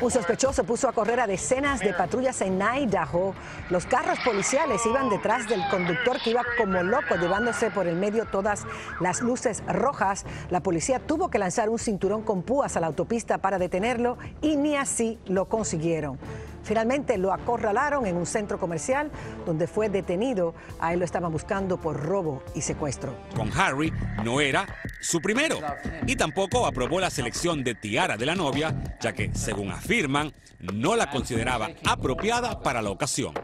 Un sospechoso puso a correr a decenas de patrullas en Idaho. Los carros policiales iban detrás del conductor que iba como loco llevándose por el medio todas las luces rojas. La policía tuvo que lanzar un cinturón con púas a la autopista para detenerlo y ni así lo consiguieron. Finalmente lo acorralaron en un centro comercial donde fue detenido. A él lo estaban buscando por robo y secuestro. Con Harry no era su primero y tampoco aprobó la selección de tiara de la novia, ya que, según afirman, no la consideraba apropiada para la ocasión.